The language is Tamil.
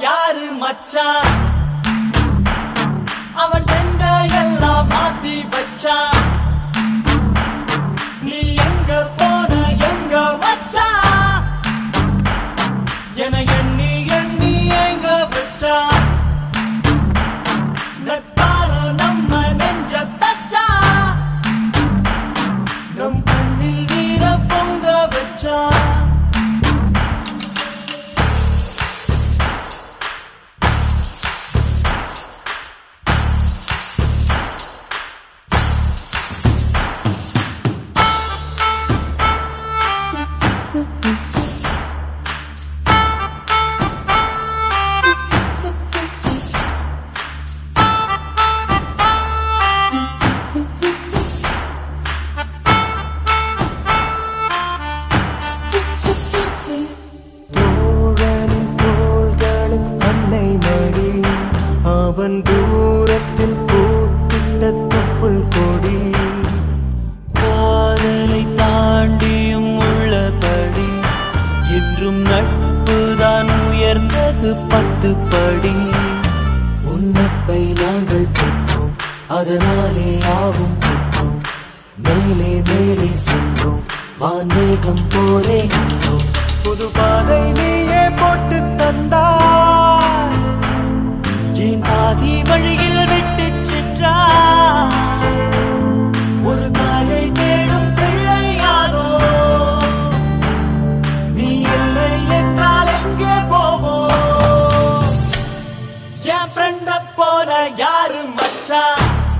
யாரு மச்சான் அவன் டெண்ட எல்லாம் மாத்தி வச்சான் நீ எங்க போன எங்க மச்சான் என எண்ணி எண்ணி எங்க வச்சான் நட்பால நம்ம நெஞ்ச தச்சா? நம் கண்ணில் நீர பொங்க பத்து படி. உன்னப்பை நாங்கள் பெற்றோம். அதனாலே ஆவும் பெற்றோம். மேலே மேலே சென்றோம். வான்மேகம் போலே நின்றோம். புது பாதை நீயே போட்டு தந்தா யாரு மச்சான்?